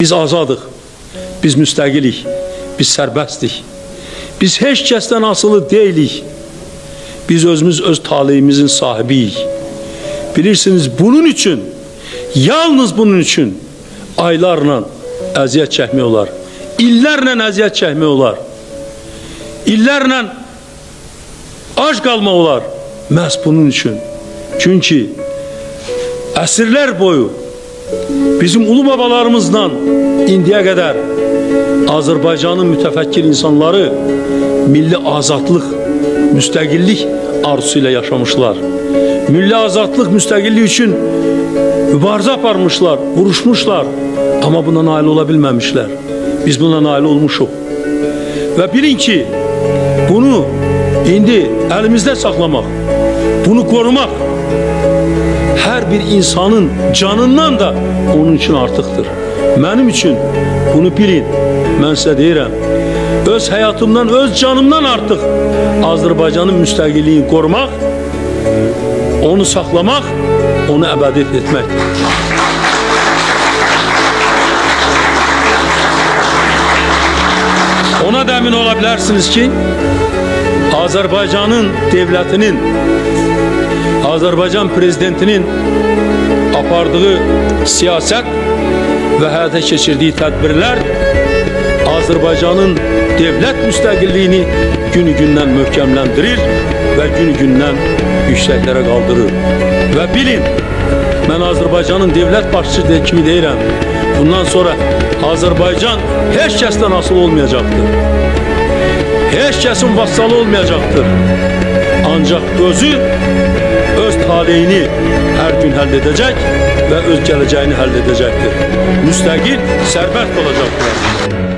Biz azadıq, biz müstəqilik, biz sərbəstdik. Biz heç kəsdən asılı deyilik. Biz özümüz öz taleyimizin sahibiyik. Bilirsiniz bunun üçün, yalnız bunun üçün aylarla əziyyət çəkmək olar. İllərlə əziyyət çəkmək olar. İllərlə ac qalmaq olar. Məhz bunun üçün. Çünki əsrlər boyu bizim ulu babalarımızla indiyə qədər Azərbaycanın mütəfəkkir insanları milli azadlıq, müstəqillik arzusu ilə yaşamışlar. Milli azadlıq, müstəqillik üçün mübarizə aparmışlar, vuruşmuşlar, amma buna nail ola bilməmişlər. Biz buna nail olmuşuq. Və bilin ki, bunu indi əlimizdə saxlamaq, bunu qorumaq hər bir insanın canından da onun üçün artıqdır. Mənim üçün bunu bilin. Mən sizə deyirəm, öz həyatımdan, öz canımdan artıq Azərbaycanın müstəqilliyini qorumaq, onu saxlamaq, onu əbədiyyət etməkdir. Ona da əmin ola bilərsiniz ki, Azərbaycanın devlətinin, Azərbaycan prezidentinin apardığı siyasət və həyata keçirdiyi tədbirlər Azərbaycanın devlət müstəqilliyini günü-gündən möhkəmləndirir və günü-gündən yüksəklərə qaldırır. Və bilin, mən Azərbaycanın devlət başçısı kimi deyirəm, bundan sonra Azərbaycan heç kəsdən asılı olmayacaqdır. Heç kəsin vassalı olmayacaqdır. Ancaq özü aleyhini her gün halledecek ve öz geleceğini halledecektir. Müstakil, serbest olacaktır.